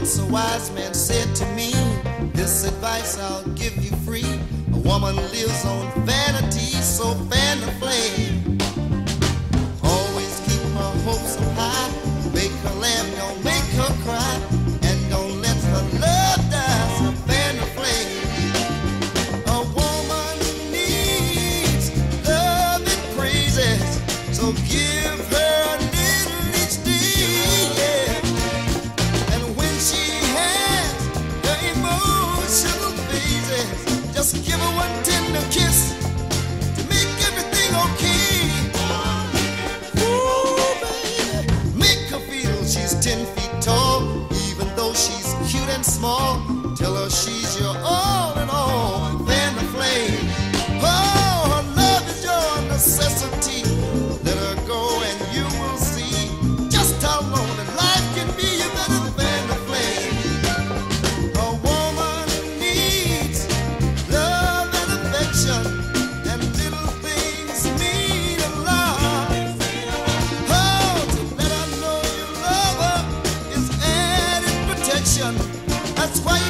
Once a wise man said to me, This advice I'll give you free. A woman lives on vanity, so fan the flame. Just give her one tender kiss to make everything okay. Ooh, baby, make her feel she's ten feet tall, even though she's cute and small. That's why